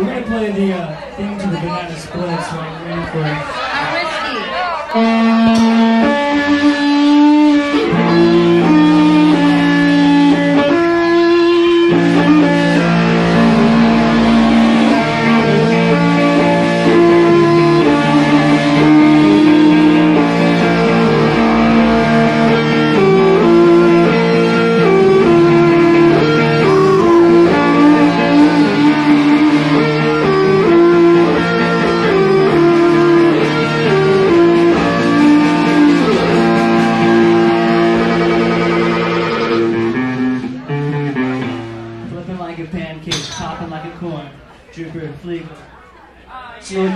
We're gonna play the uh, theme to the Banana Split, so I'm ready for it. I'm risky. was popping like a corn. Drooper Fleegle. Slow